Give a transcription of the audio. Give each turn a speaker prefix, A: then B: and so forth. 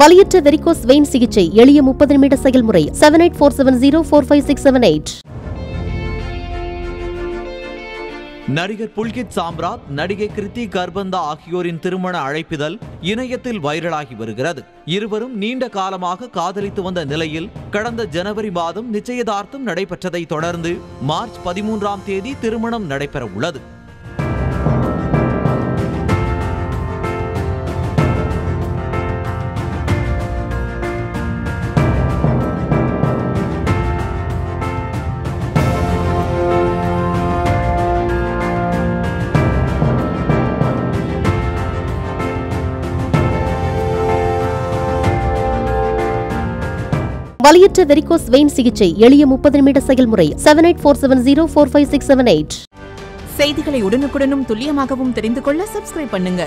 A: வலியற்ற varicose vein சிகிச்சை எளிய முப்பது நிமிட செயல்முறை seven eight four seven zero four five six seven eight
B: நடிகர் புல்கித் சாம்ராத் நடிகை கிருத்தி கர்பந்தா ஆகியோரின் திருமண அழைப்பிதழ் இணையத்தில் வைரலாகி வருகிறது. இருவரும் நீண்ட காலமாக காதலித்து வந்த நிலையில் கடந்த ஜனவரி மாதம் நிச்சயதார்த்தம் நடைபெற்றதை தொடர்ந்து மார்ச் பதிமூன்றாம் தேதி திருமணம் நடைபெற உள்ளது
A: வலியற்ற வெரிகோஸ் வெயின் சிகிச்சை எளிய முப்பது நிமிட செயல்முறை seven eight four seven zero four five six seven eight
C: செய்திகளை உடனுக்குடனும் துல்லியமாகவும் தெரிந்து கொள்ள சப்ஸ்கிரைப் பண்ணுங்க.